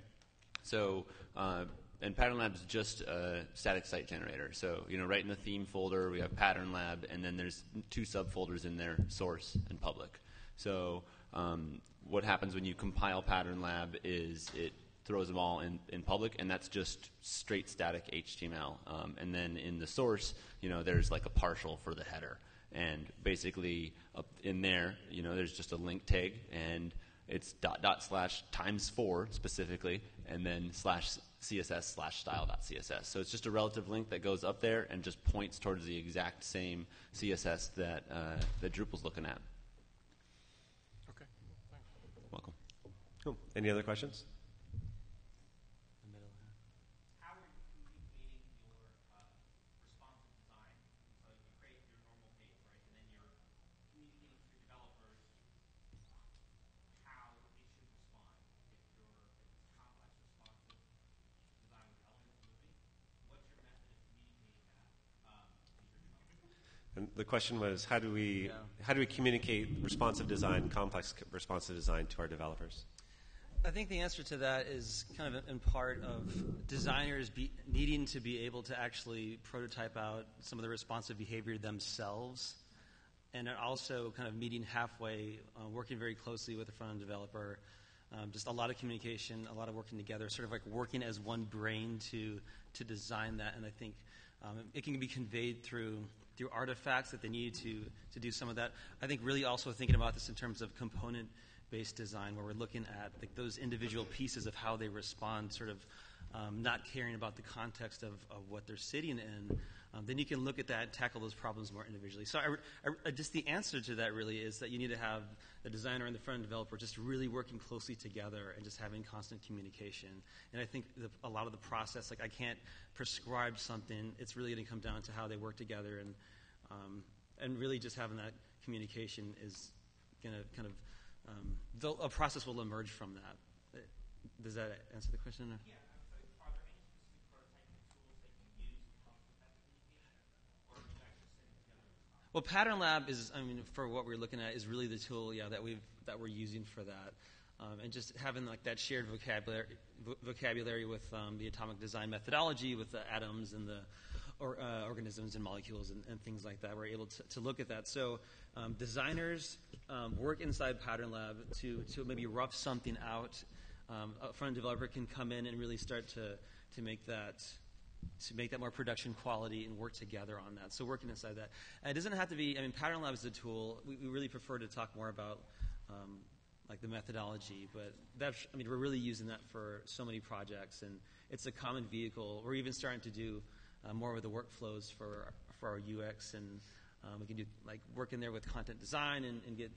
So, uh, and Pattern Lab is just a static site generator. So, you know, right in the theme folder, we have Pattern Lab, and then there's two subfolders in there, source and public. So, um, what happens when you compile Pattern Lab is it throws them all in, in public, and that's just straight static HTML. Um, and then in the source, you know, there's like a partial for the header. And basically, up in there, you know, there's just a link tag, and it's dot dot slash times four specifically, and then slash CSS slash style dot CSS. So it's just a relative link that goes up there and just points towards the exact same CSS that uh, that Drupal's looking at. Okay. Welcome. Cool. Any other questions? how are you communicating your uh, responsive design? So you create your normal page, right, and then you're communicating to your developers how it should respond. If you're if it's complex responsive design with elements moving, what's your And the question was, how do we Yeah. how do we communicate responsive design, complex responsive design to our developers? I think the answer to that is kind of in part of designers be, needing to be able to actually prototype out some of the responsive behavior themselves, and also kind of meeting halfway, uh, working very closely with the front end developer. Um, just a lot of communication, a lot of working together, sort of like working as one brain to to design that. And I think um, it can be conveyed through through artifacts that they need to to do some of that. I think really also thinking about this in terms of component based design where we're looking at those individual pieces of how they respond, sort of um, not caring about the context of, of what they're sitting in. Um, then you can look at that and tackle those problems more individually. So, I, I, just the answer to that really is that you need to have the designer and the front end developer just really working closely together and just having constant communication. And I think the, a lot of the process, like I can't prescribe something. It's really going to come down to how they work together, and um, and really just having that communication is going to kind of um, the, a process will emerge from that. Uh, Does that answer the question? Yeah. So are there any specific prototyping tools that you use to help with that communication? Or are you actually sitting together? Well, Pattern Lab is, I mean, for what we're looking at, is really the tool, yeah, that we've that we're using for that, um, and just having like that shared vocabulary vo- vocabulary with um, the atomic design methodology, with the atoms and the or, uh, organisms and molecules and, and things like that. We're able to, to look at that. So um, designers um, work inside Pattern Lab to to maybe rough something out. Um, a front developer can come in and really start to to make that to make that more production quality and work together on that. So working inside that. And it doesn't have to be, I mean, Pattern Lab is a tool. We, we really prefer to talk more about um, like the methodology, but that's, I mean, we're really using that for so many projects and it's a common vehicle. We're even starting to do uh, more of the workflows for, for our UX and um, we can do like work in there with content design and, and get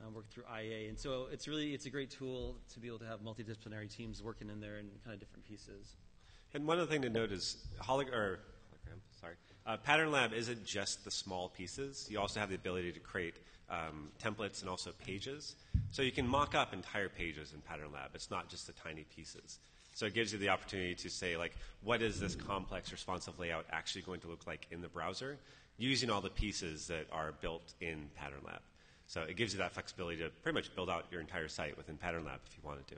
uh, work through IA. And so it's really, it's a great tool to be able to have multidisciplinary teams working in there in kind of different pieces. And one other thing to note is holog- or hologram, sorry, uh, Pattern Lab isn't just the small pieces. You also have the ability to create um, templates and also pages. So you can mock up entire pages in Pattern Lab. It's not just the tiny pieces. So it gives you the opportunity to say, like, what is this complex responsive layout actually going to look like in the browser using all the pieces that are built in Pattern Lab. So it gives you that flexibility to pretty much build out your entire site within Pattern Lab if you wanted to.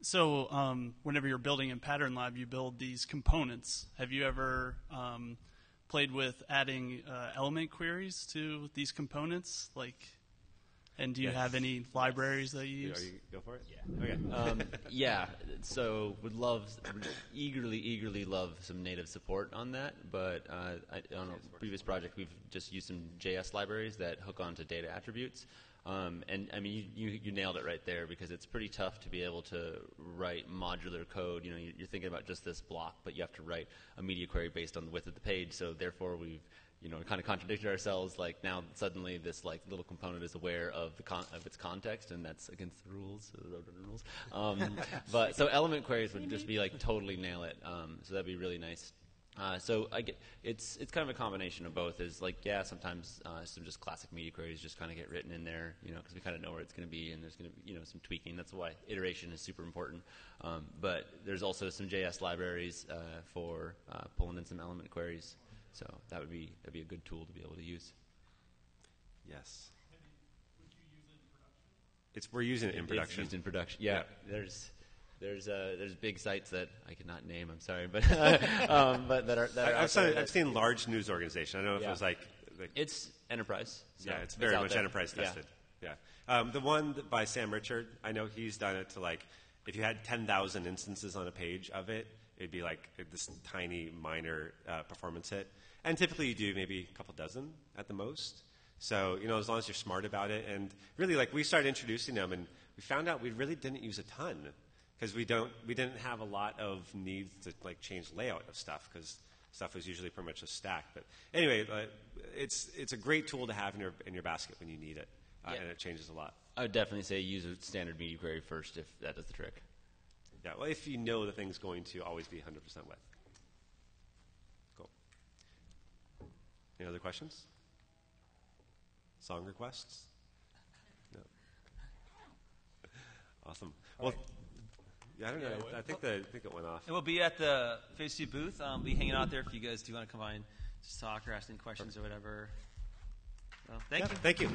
So, um, whenever you're building in Pattern Lab, you build these components. Have you ever um, played with adding uh, element queries to these components? Like, and do you Yes. have any libraries that you Are use? you go for it? Yeah. Okay. Um, yeah, so would love, would eagerly, eagerly love some native support on that. But uh, I, on a previous project, we've just used some JS libraries that hook onto data attributes. Um, and I mean, you, you, you nailed it right there because it's pretty tough to be able to write modular code. You know, you- you're thinking about just this block, but you have to write a media query based on the width of the page. So therefore, we've you know kind of contradicted ourselves. Like now, suddenly this like little component is aware of the con- of its context, and that's against the rules, the Roadrunner rules. Um, but so element queries would just be like totally nail it. Um, so that'd be really nice. Uh, so I get, it's it's kind of a combination of both. Is like yeah, sometimes uh, some just classic media queries just kind of get written in there, you know, because we kind of know where it's going to be, and there's going to be you know some tweaking. That's why iteration is super important. Um, but there's also some JS libraries uh, for uh, pulling in some element queries. So that would be that'd be a good tool to be able to use. Yes. It's we're using it in It's production. used in production. Yeah, Yeah. there's. There's uh, there's big sites that I cannot name. I'm sorry, but um, but that are that are I, I've, seen, I've seen large news organizations. I don't know if Yeah. it was like, like It's enterprise. so yeah, it's very out much there. enterprise tested. Yeah. Um, the one by Sam Richard, I know he's done it to like, if you had 10,000 instances on a page of it, it'd be like this tiny minor uh, performance hit. And typically you do maybe a couple dozen at the most. So, you know, as long as you're smart about it. And really, like, we started introducing them and we found out we really didn't use a ton because we don't, we didn't have a lot of needs to like change layout of stuff because stuff was usually pretty much a stack. But anyway, uh, it's, it's a great tool to have in your, in your basket when you need it. Uh, Yeah. And it changes a lot. I would definitely say use a standard media query first if that does the trick. Yeah, well, if you know the thing's going to always be 100% wet. Cool. Any other questions? Song requests? No. Awesome. Well, yeah, I don't know. I think the I think it went off. And we'll be at the Phase2 booth. Um, be hanging out there if you guys do want to come by and just talk or ask any questions or whatever. Well, thank Yeah, you. Thank you.